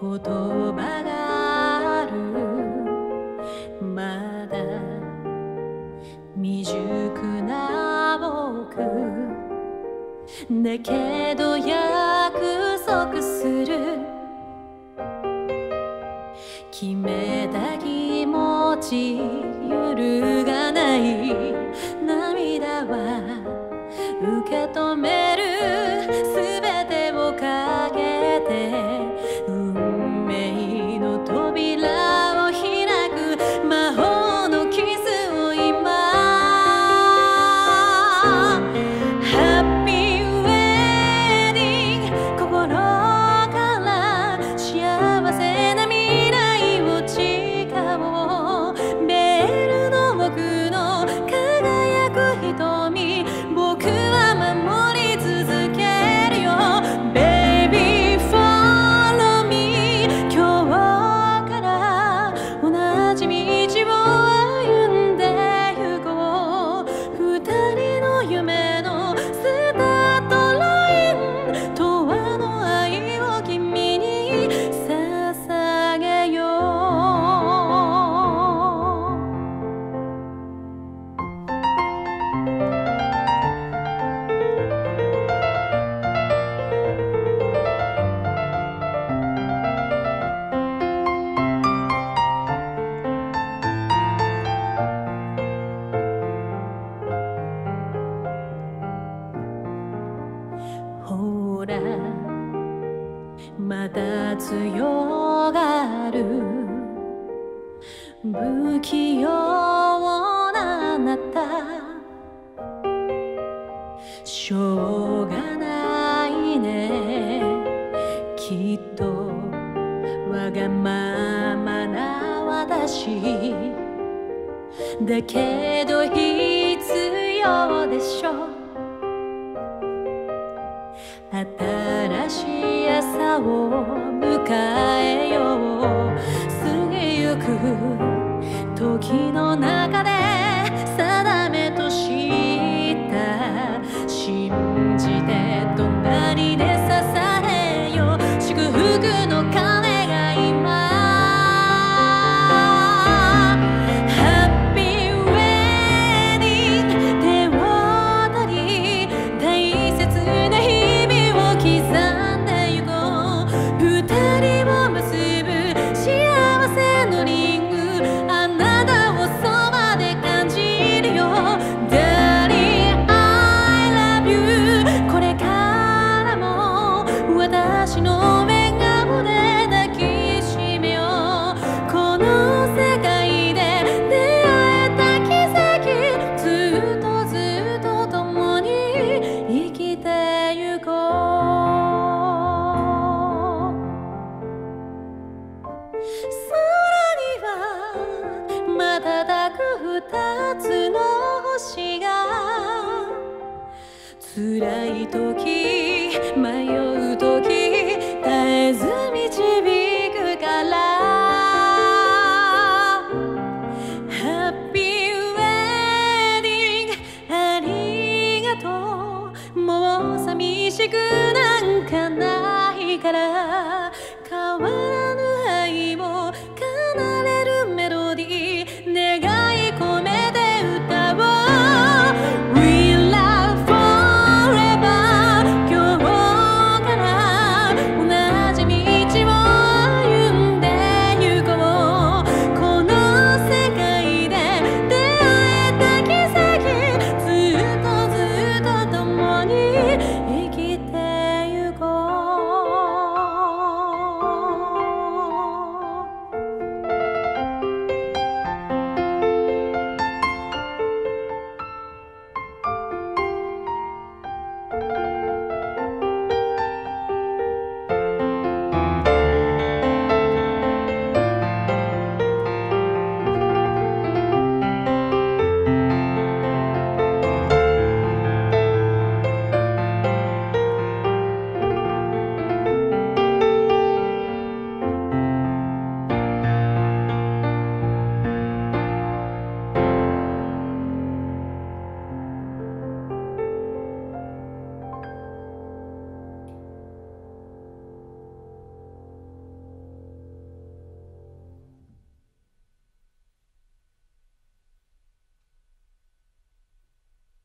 言葉がある。まだ未熟な僕。だけど約束する。決めた気持ち揺るがない。涙は受け止めらまた強がる。不器用なあなた。しょうがないね。きっと。わがままな私。だけど必要でしょ。う新しい朝を迎えよう。過ぎゆく時の中空には瞬く二つの星が。辛い時迷う